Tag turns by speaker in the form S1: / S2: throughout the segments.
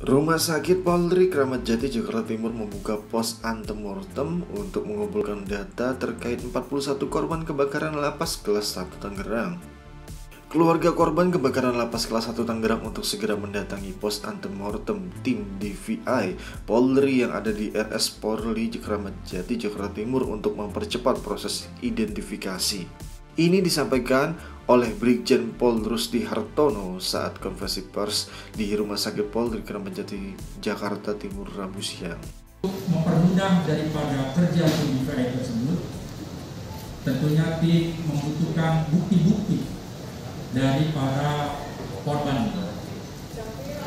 S1: Rumah Sakit Polri Kramat Jati Jakarta Timur membuka pos antemortem untuk mengumpulkan data terkait 41 korban kebakaran lapas kelas 1 Tangerang. Keluarga korban kebakaran lapas kelas 1 Tangerang untuk segera mendatangi pos antemortem tim DVI Polri yang ada di RS Polri Kramat Jati Jakarta Timur untuk mempercepat proses identifikasi. Ini disampaikan oleh Brigjen Pol Rusdi Hartono saat konversi pers di Rumah Sakit Polri Keramat Jakarta Timur, Rabu siang.
S2: Mempermudah daripada kerja tim tersebut, tentunya tim membutuhkan bukti-bukti dari para korban.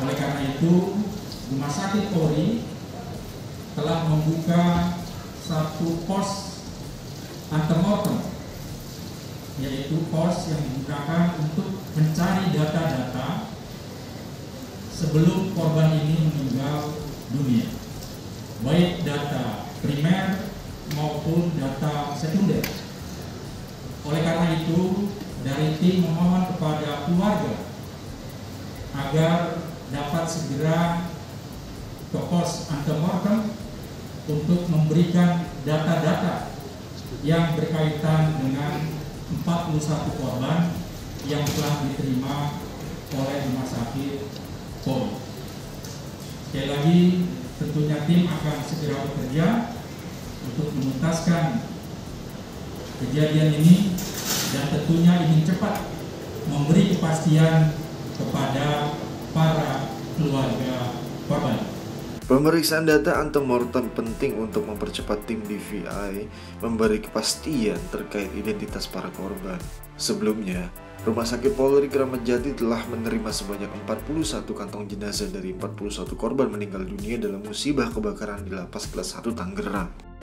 S2: Oleh karena itu, Rumah Sakit Polri telah membuka satu pos antemortem yaitu pos yang digunakan untuk mencari data-data sebelum korban ini meninggal dunia. Baik data primer maupun data sekunder. Oleh karena itu dari tim memohon kepada keluarga agar dapat segera ke pos antemortem untuk memberikan data-data yang berkaitan dengan 41 korban yang telah diterima oleh rumah sakit Polri. Sekali lagi, tentunya tim akan segera bekerja untuk menuntaskan kejadian ini dan tentunya ingin cepat memberi kepastian kepada para keluarga korban.
S1: Pemeriksaan data antemortem penting untuk mempercepat tim DVI memberi kepastian terkait identitas para korban. Sebelumnya, Rumah Sakit Polri Kramat Jati telah menerima sebanyak 41 kantong jenazah dari 41 korban meninggal dunia dalam musibah kebakaran di lapas kelas 1 Tangerang.